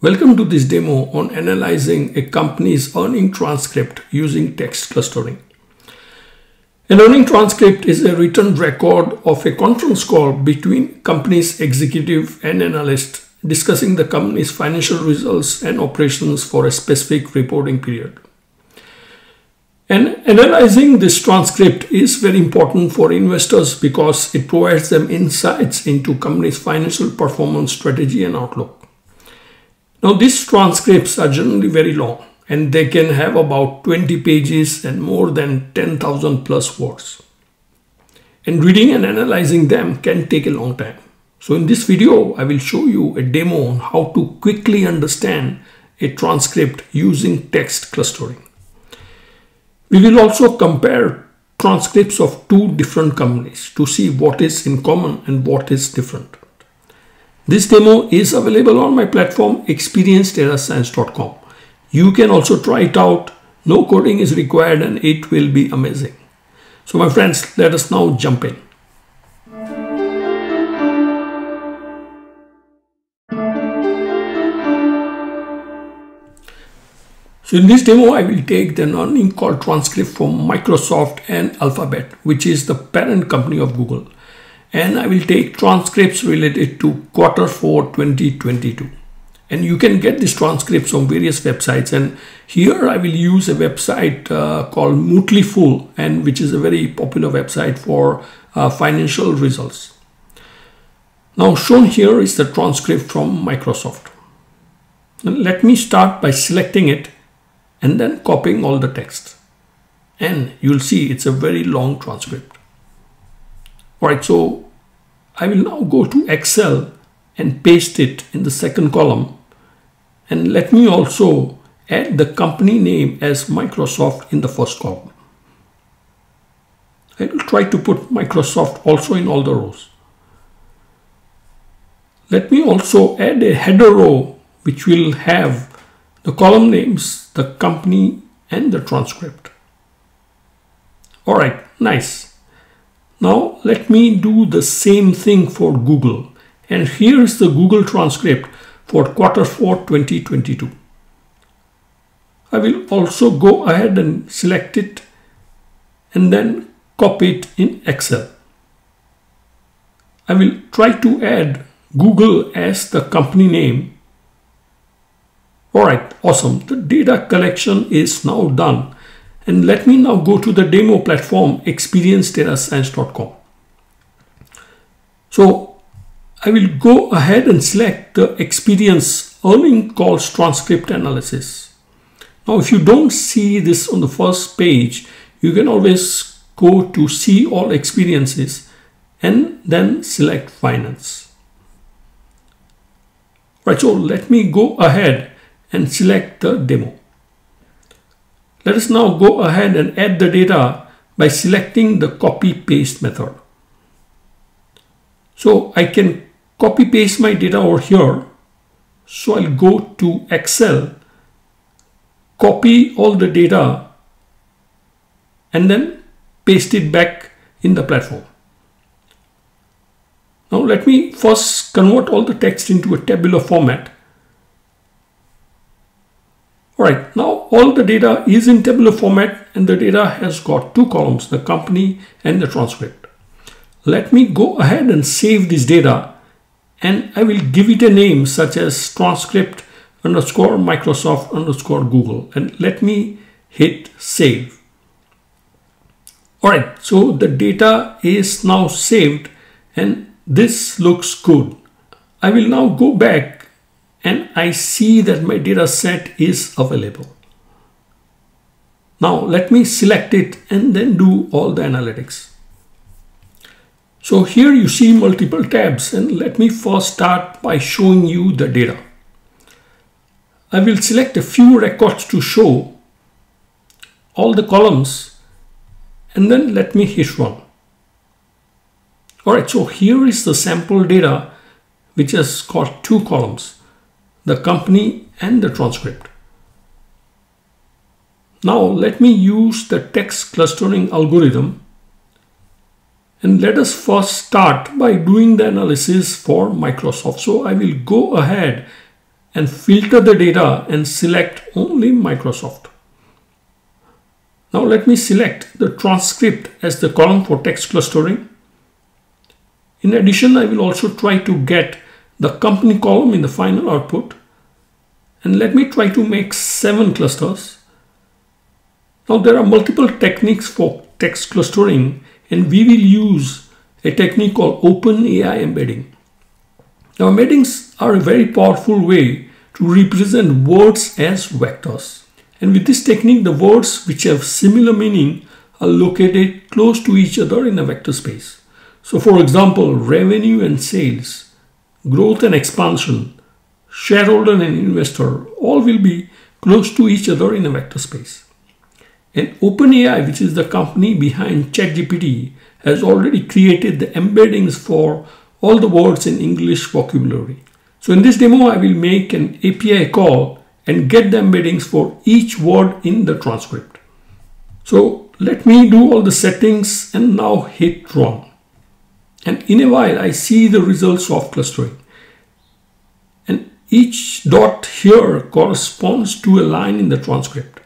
Welcome to this demo on analyzing a company's earning transcript using text clustering. An earning transcript is a written record of a conference call between company's executive and analyst discussing the company's financial results and operations for a specific reporting period. And analyzing this transcript is very important for investors because it provides them insights into company's financial performance strategy and outlook. Now these transcripts are generally very long and they can have about 20 pages and more than 10,000 plus words. And reading and analyzing them can take a long time. So in this video, I will show you a demo on how to quickly understand a transcript using text clustering. We will also compare transcripts of two different companies to see what is in common and what is different. This demo is available on my platform experienceddatascience.com. You can also try it out. No coding is required and it will be amazing. So my friends, let us now jump in. So in this demo, I will take the earning call transcript from Microsoft and Alphabet, which is the parent company of Google. And I will take transcripts related to quarter 4 2022. And you can get these transcripts on various websites. And here I will use a website uh, called Motley Fool, and which is a very popular website for uh, financial results. Now shown here is the transcript from Microsoft. let me start by selecting it and then copying all the text. And you'll see it's a very long transcript. All right, so I will now go to Excel and paste it in the second column. And let me also add the company name as Microsoft in the first column. I will try to put Microsoft also in all the rows. Let me also add a header row which will have the column names, the company and the transcript. All right, nice. Now let me do the same thing for Google. And here is the Google transcript for quarter 4 2022. I will also go ahead and select it and then copy it in Excel. I will try to add Google as the company name all right, awesome. The data collection is now done. And let me now go to the demo platform experienceddatascience.com. So I will go ahead and select the experience earning calls transcript analysis. Now, if you don't see this on the first page, you can always go to see all experiences and then select finance. Right, so let me go ahead and select the demo. Let us now go ahead and add the data by selecting the copy paste method. So I can copy paste my data over here. So I'll go to Excel, copy all the data and then paste it back in the platform. Now let me first convert all the text into a tabular format all right, now all the data is in tabular format and the data has got two columns, the company and the transcript. Let me go ahead and save this data and I will give it a name such as transcript underscore Microsoft underscore Google and let me hit save. All right, so the data is now saved and this looks good. I will now go back and I see that my data set is available. Now let me select it and then do all the analytics. So here you see multiple tabs and let me first start by showing you the data. I will select a few records to show all the columns and then let me hit run. Alright, so here is the sample data which has got two columns the company and the transcript. Now let me use the text clustering algorithm and let us first start by doing the analysis for Microsoft. So I will go ahead and filter the data and select only Microsoft. Now let me select the transcript as the column for text clustering. In addition, I will also try to get the company column in the final output. And let me try to make seven clusters. Now there are multiple techniques for text clustering and we will use a technique called OpenAI embedding. Now embeddings are a very powerful way to represent words as vectors. And with this technique, the words which have similar meaning are located close to each other in a vector space. So for example, revenue and sales, growth and expansion, shareholder and investor, all will be close to each other in a vector space. And OpenAI, which is the company behind ChatGPT, has already created the embeddings for all the words in English vocabulary. So in this demo, I will make an API call and get the embeddings for each word in the transcript. So let me do all the settings and now hit run. And in a while, I see the results of clustering. Each dot here corresponds to a line in the transcript.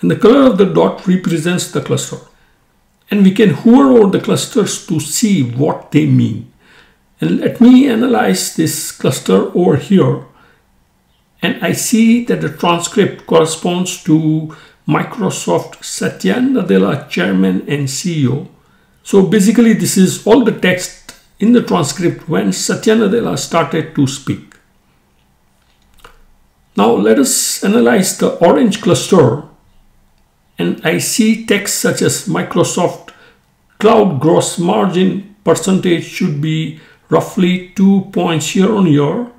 And the color of the dot represents the cluster. And we can hover over the clusters to see what they mean. And let me analyze this cluster over here and I see that the transcript corresponds to Microsoft Satya Nadella, Chairman and CEO. So basically this is all the text in the transcript when Satya Nadella started to speak. Now let us analyze the orange cluster and I see text such as Microsoft cloud gross margin percentage should be roughly 2 points year on year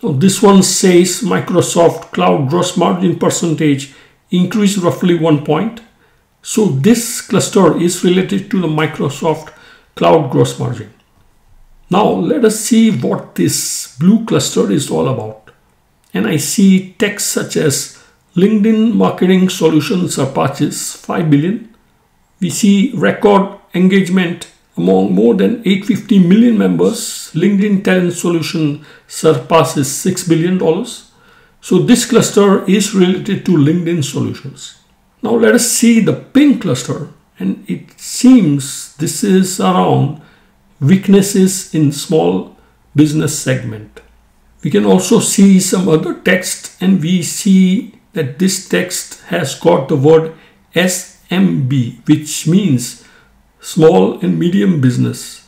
so this one says Microsoft cloud gross margin percentage increased roughly one point. So this cluster is related to the Microsoft cloud gross margin. Now let us see what this blue cluster is all about. And I see text such as LinkedIn marketing solution surpasses 5 billion. We see record engagement among more than 850 million members, LinkedIn Talent Solution surpasses $6 billion. So this cluster is related to LinkedIn solutions. Now let us see the pink cluster and it seems this is around weaknesses in small business segment. We can also see some other text and we see that this text has got the word SMB which means small and medium business.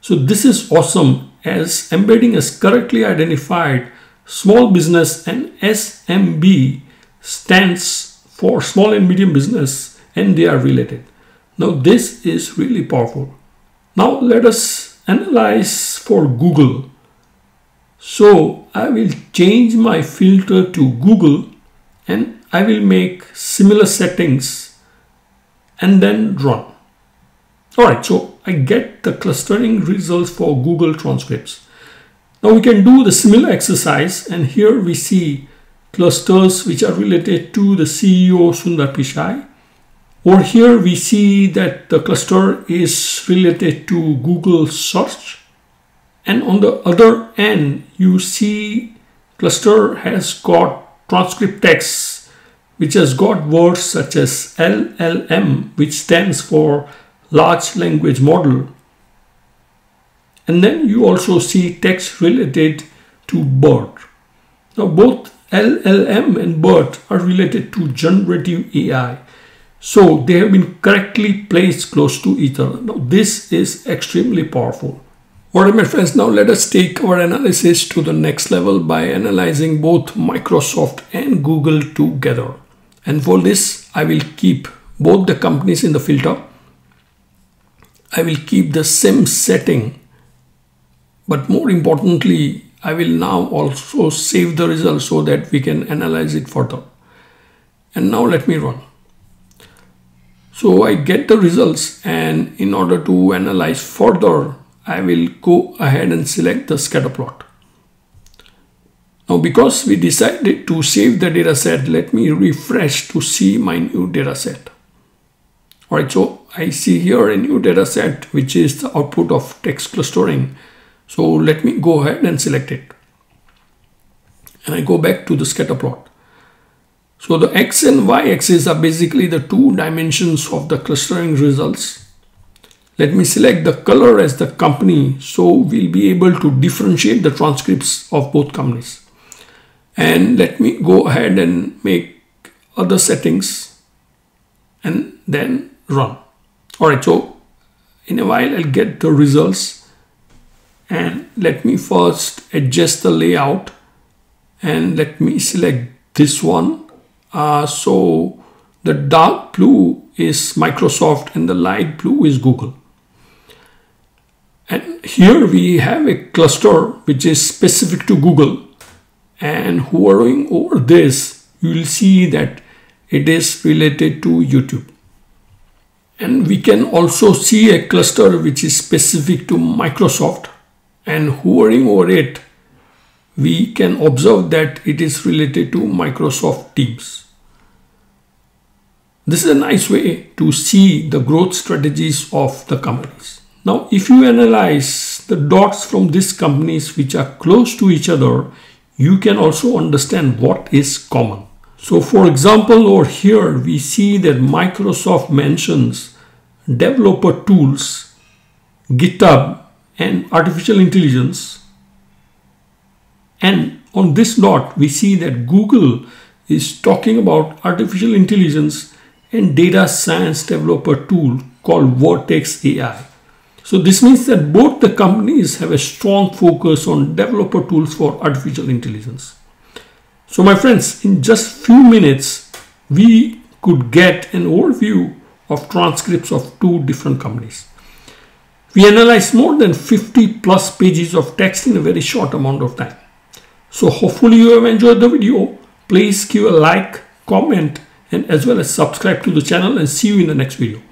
So this is awesome as embedding has correctly identified small business and SMB stands for small and medium business and they are related. Now this is really powerful. Now let us analyze for Google. So I will change my filter to Google and I will make similar settings and then run. All right, so I get the clustering results for Google transcripts. Now we can do the similar exercise and here we see clusters which are related to the CEO Sundar Pichai. Or here we see that the cluster is related to Google search. And on the other end, you see cluster has got transcript text which has got words such as LLM which stands for large language model. And then you also see text related to BERT. Now both LLM and BERT are related to generative AI. So they have been correctly placed close to each other. Now this is extremely powerful. Alright my friends, now let us take our analysis to the next level by analyzing both Microsoft and Google together. And for this, I will keep both the companies in the filter. I will keep the same setting. But more importantly I will now also save the result so that we can analyze it further. And now let me run. So I get the results and in order to analyze further I will go ahead and select the scatter plot now because we decided to save the dataset let me refresh to see my new dataset Alright, so I see here a new data set which is the output of text clustering. So let me go ahead and select it. and I go back to the scatter plot. So the x and y axis are basically the two dimensions of the clustering results. Let me select the color as the company so we'll be able to differentiate the transcripts of both companies. And let me go ahead and make other settings and then run. Alright, so in a while I'll get the results and let me first adjust the layout and let me select this one uh, so the dark blue is Microsoft and the light blue is Google and here we have a cluster which is specific to Google and hovering over this you will see that it is related to YouTube and we can also see a cluster which is specific to Microsoft and hovering over it we can observe that it is related to Microsoft Teams. This is a nice way to see the growth strategies of the companies. Now, if you analyze the dots from these companies which are close to each other, you can also understand what is common. So for example, over here, we see that Microsoft mentions developer tools, GitHub, and artificial intelligence and on this dot, we see that Google is talking about artificial intelligence and data science developer tool called Vertex AI. So this means that both the companies have a strong focus on developer tools for artificial intelligence. So my friends, in just few minutes, we could get an overview of transcripts of two different companies. We analyzed more than 50 plus pages of text in a very short amount of time. So hopefully you have enjoyed the video. Please give a like, comment and as well as subscribe to the channel and see you in the next video.